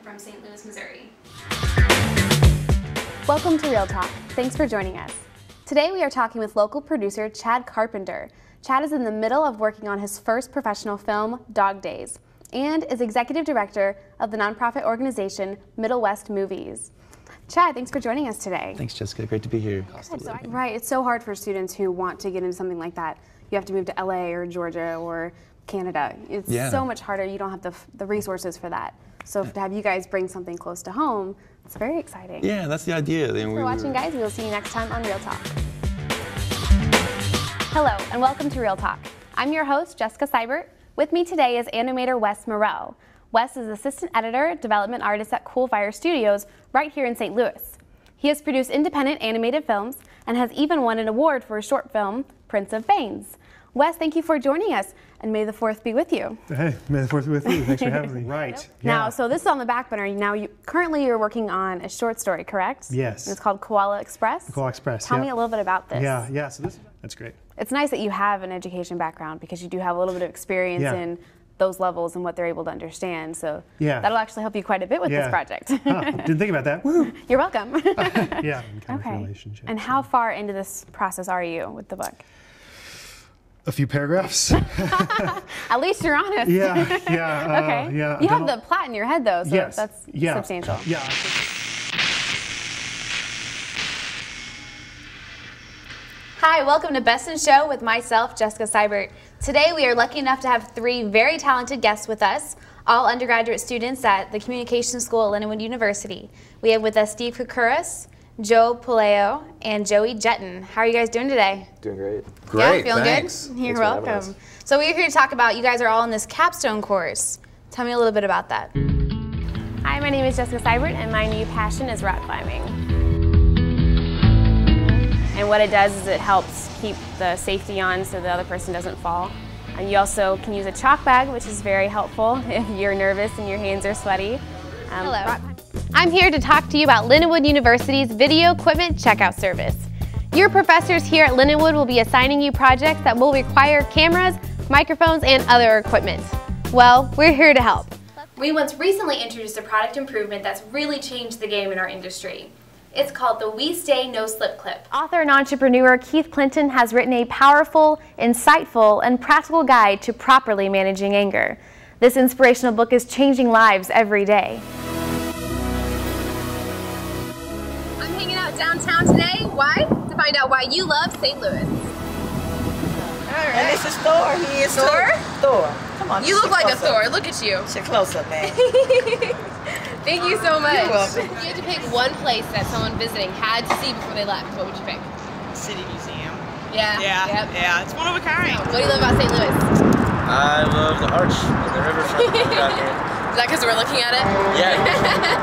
from St. Louis, Missouri. Welcome to Real Talk. Thanks for joining us. Today we are talking with local producer Chad Carpenter. Chad is in the middle of working on his first professional film, Dog Days, and is executive director of the nonprofit organization Middle West Movies. Chad, thanks for joining us today. Thanks, Jessica. Great to be here. Right, it's so hard for students who want to get into something like that. You have to move to LA or Georgia or Canada. It's Yeah. so much harder. You don't have the, the resources for that. So to have you guys bring something close to home, it's very exciting. Yeah, that's the idea. Then Thanks we for were- watching, guys. We'll see you next time on Real Talk. Hello, and welcome to Real Talk. I'm your host, Jessica Sibert. With me today is animator Wes Morell. Wes is assistant editor, development artist at Coolfire Studios right here in St. Louis. He has produced independent animated films and has even won an award for a short film, Prince of Banes. Wes, thank you for joining us, and may the fourth be with you. Hey, may the fourth be with you. Thanks for having me. Right. Now, so this is on the back burner. Now, you currently you're working on a short story, correct? Yes. It's called Koala Express. Koala Express, Tell yeah. me a little bit about this. Yeah, yeah. So this, that's great. It's nice that you have an education background because you do have a little bit of experience Yeah. in those levels and what they're able to understand. So Yeah. that'll actually help you quite a bit with Yeah. this project. Huh, didn't think about that. Woo. You're welcome. Yeah, kind okay. relationship. And how far into this process are you with the book? a few paragraphs. At least you're honest. yeah, yeah. uh, okay. yeah. You have the plot in your head though, so yes. that's yeah. substantial. Yeah. Hi, welcome to Best in Show with myself, Jessica Sibert. Today we are lucky enough to have three very talented guests with us, all undergraduate students at the Communication School at Lindenwood University. We have with us Steve Kukuris, Joe Puleo, and Joey Jetton. How are you guys doing today? Doing great. yeah, feeling thanks. good? You're Thanks welcome. So we're here to talk about, you guys are all in this capstone course. Tell me a little bit about that. Hi, my name is Jessica Sibert, and my new passion is rock climbing. And what it does is it helps keep the safety on so the other person doesn't fall. And you also can use a chalk bag, which is very helpful if you're nervous and your hands are sweaty. Um, Hello. I'm here to talk to you about Lindenwood University's video equipment checkout service. Your professors here at Lindenwood will be assigning you projects that will require cameras, microphones, and other equipment. Well, we're here to help. We once recently introduced a product improvement that's really changed the game in our industry. It's called the We Stay No Slip Clip. Author and entrepreneur Keith Clinton has written a powerful, insightful, and practical guide to properly managing anger. This inspirational book is changing lives every day. I'm hanging out downtown today. Why? To find out why you love St. Louis. And this is Thor. He is Thor. Thor. Come on. You look like a closer. Thor. Look at you. Sit closer, man. Thank you so much. You're welcome. If you had to pick one place that someone visiting had to see before they left, what would you pick? City Museum. Yeah. Yeah, Yep. yeah, it's one of a kind. What do you love about St. Louis? I love the arch and the riverfront Is that because we're looking at it? Yeah.